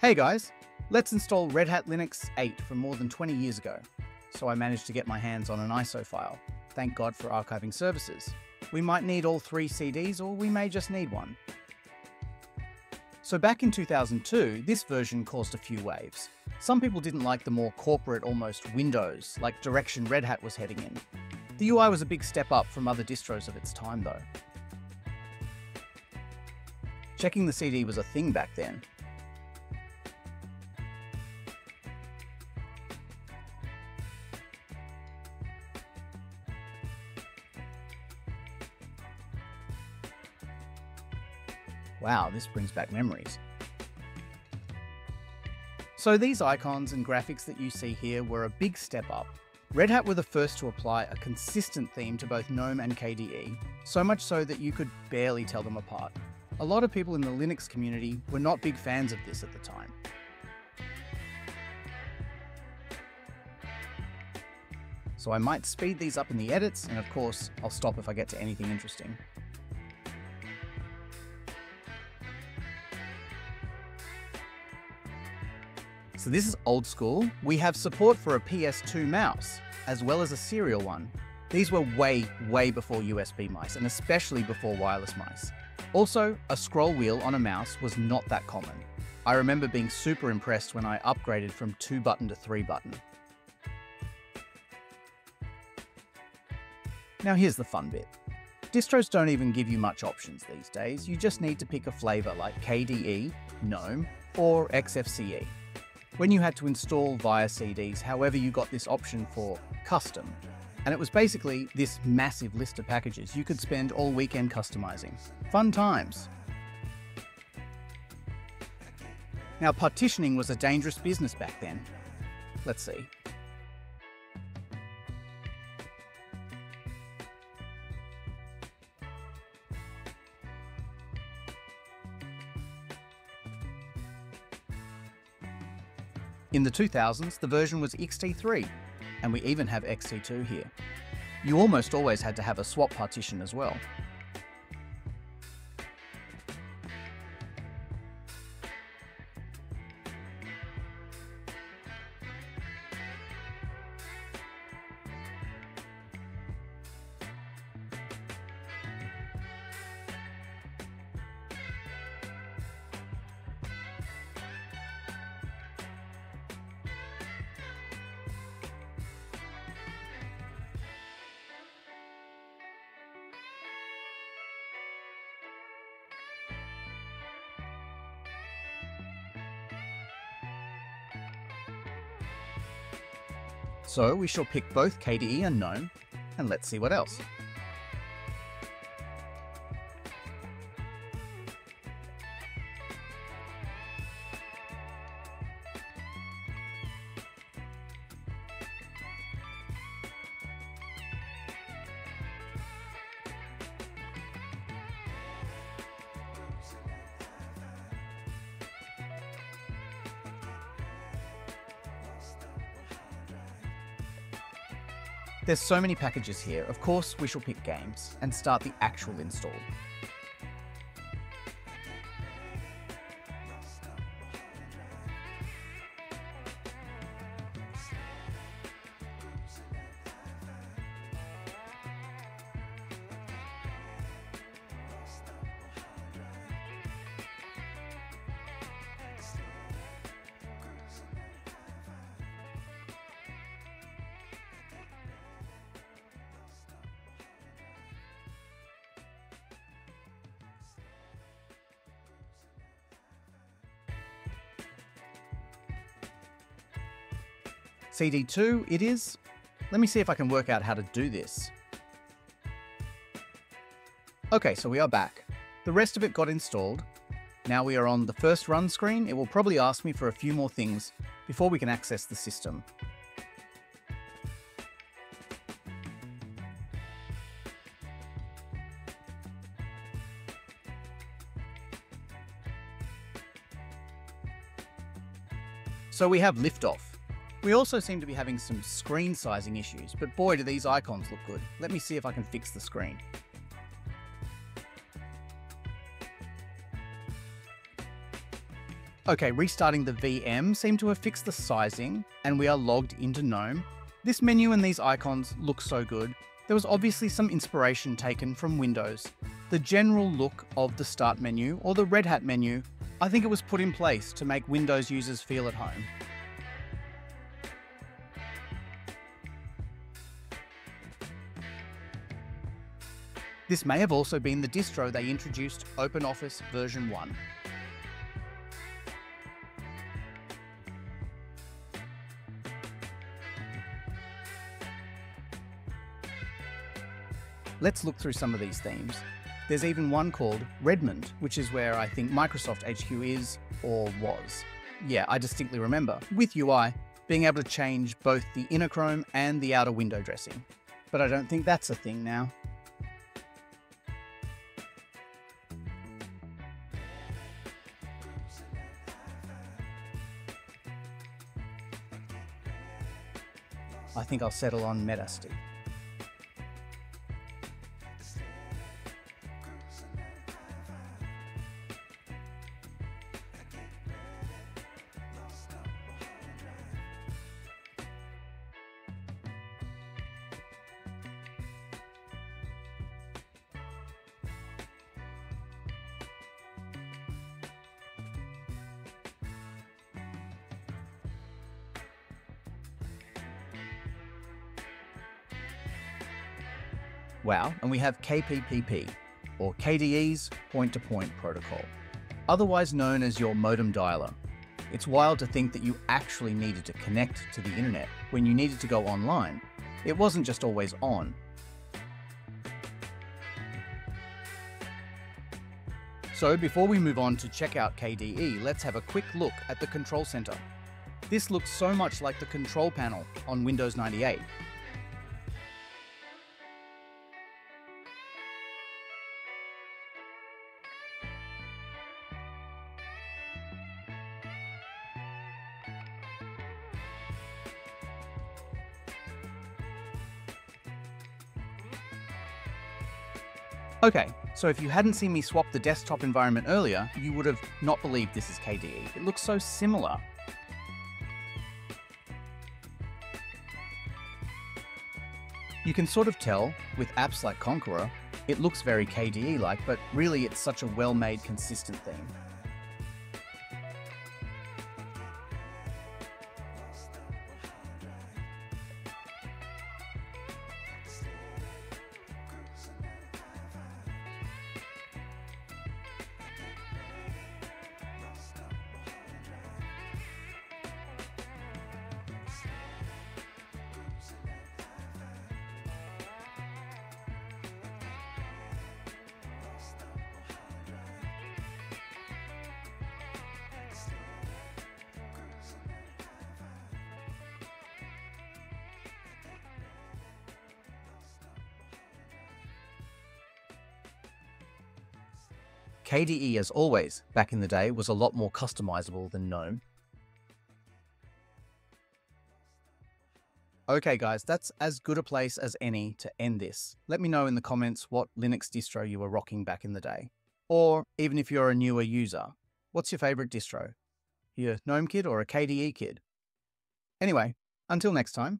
Hey guys, let's install Red Hat Linux 8 from more than 20 years ago. So I managed to get my hands on an ISO file. Thank God for archiving services. We might need all three CDs or we may just need one. So back in 2002, this version caused a few waves. Some people didn't like the more corporate, almost Windows, like direction Red Hat was heading in. The UI was a big step up from other distros of its time though. Checking the CD was a thing back then. Wow, this brings back memories. So these icons and graphics that you see here were a big step up. Red Hat were the first to apply a consistent theme to both GNOME and KDE, so much so that you could barely tell them apart. A lot of people in the Linux community were not big fans of this at the time. So I might speed these up in the edits, and of course, I'll stop if I get to anything interesting. So this is old school. We have support for a PS2 mouse, as well as a serial one. These were way, way before USB mice, and especially before wireless mice. Also, a scroll wheel on a mouse was not that common. I remember being super impressed when I upgraded from 2 button to 3 button. Now here's the fun bit. Distros don't even give you much options these days, you just need to pick a flavour like KDE, GNOME, or XFCE when you had to install via CDs, however you got this option for custom. And it was basically this massive list of packages you could spend all weekend customizing. Fun times. Now, partitioning was a dangerous business back then. Let's see. In the 2000s, the version was ext3, and we even have ext2 here. You almost always had to have a swap partition as well. So we shall pick both KDE and GNOME, and let's see what else. There's so many packages here, of course we shall pick games and start the actual install. CD2 it is. Let me see if I can work out how to do this. Okay, so we are back. The rest of it got installed. Now we are on the first run screen. It will probably ask me for a few more things before we can access the system. So we have liftoff. We also seem to be having some screen sizing issues, but boy do these icons look good. Let me see if I can fix the screen. Okay, restarting the VM seemed to have fixed the sizing, and we are logged into GNOME. This menu and these icons look so good. There was obviously some inspiration taken from Windows. The general look of the Start menu, or the Red Hat menu, I think it was put in place to make Windows users feel at home. This may have also been the distro they introduced OpenOffice version 1. Let's look through some of these themes. There's even one called Redmond, which is where I think Microsoft HQ is or was. Yeah, I distinctly remember, with UI, being able to change both the inner chrome and the outer window dressing. But I don't think that's a thing now. Think I'll settle on Metacity. Wow, and we have KPPP, or KDE's point to point protocol, otherwise known as your modem dialer. It's wild to think that you actually needed to connect to the internet when you needed to go online. It wasn't just always on. So before we move on to check out KDE, let's have a quick look at the control center. This looks so much like the control panel on Windows 98, Okay, so if you hadn't seen me swap the desktop environment earlier, you would have not believed this is KDE. It looks so similar. You can sort of tell, with apps like Konqueror, it looks very KDE-like, but really it's such a well-made, consistent theme. KDE, as always, back in the day, was a lot more customizable than GNOME. Okay guys, that's as good a place as any to end this. Let me know in the comments what Linux distro you were rocking back in the day. Or even if you're a newer user, what's your favorite distro? You a GNOME kid or a KDE kid? Anyway, until next time,